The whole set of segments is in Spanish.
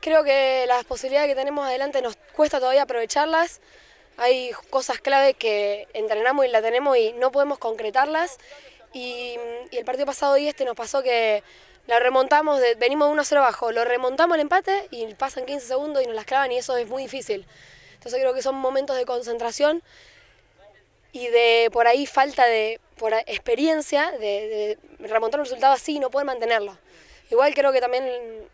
Creo que las posibilidades que tenemos adelante nos cuesta todavía aprovecharlas. Hay cosas clave que entrenamos y la tenemos y no podemos concretarlas. Y, el partido pasado y este nos pasó que la remontamos, venimos de 1-0 abajo, lo remontamos el empate y pasan 15 segundos y nos las clavan y eso es muy difícil. Entonces creo que son momentos de concentración y de por ahí falta de por experiencia de remontar un resultado así y no poder mantenerlo. Igual creo que también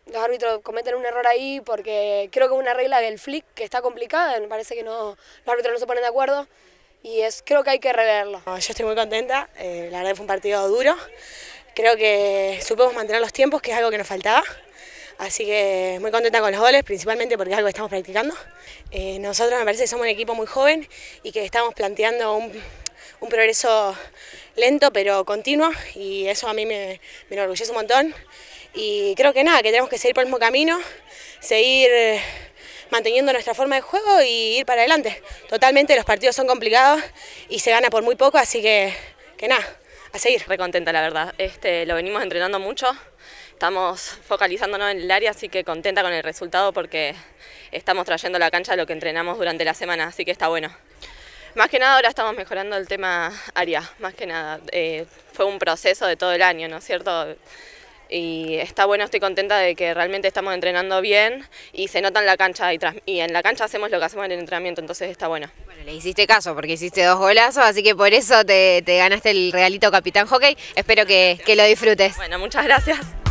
los árbitros cometen un error ahí porque creo que es una regla del flick que está complicada, me parece que no, los árbitros no se ponen de acuerdo y es, creo que hay que reverlo. Yo estoy muy contenta, eh, la verdad fue un partido duro, creo que supimos mantener los tiempos, que es algo que nos faltaba, así que muy contenta con los goles, principalmente porque es algo que estamos practicando. Eh, nosotros me parece que somos un equipo muy joven y que estamos planteando un, un progreso lento pero continuo y eso a mí me, me enorgullece un montón y creo que nada, que tenemos que seguir por el mismo camino, seguir eh, manteniendo nuestra forma de juego y ir para adelante. Totalmente los partidos son complicados y se gana por muy poco, así que, que nada, a seguir. Recontenta la verdad, este, lo venimos entrenando mucho, estamos focalizándonos en el área, así que contenta con el resultado porque estamos trayendo a la cancha lo que entrenamos durante la semana, así que está bueno. Más que nada ahora estamos mejorando el tema área, más que nada. Eh, fue un proceso de todo el año, ¿no es cierto? Y está bueno, estoy contenta de que realmente estamos entrenando bien y se nota en la cancha y, y, en la cancha hacemos lo que hacemos en el entrenamiento, entonces está bueno. Bueno, le hiciste caso porque hiciste dos golazos, así que por eso te, ganaste el regalito Capitán Hockey. Espero que, que lo disfrutes. Bueno, muchas gracias.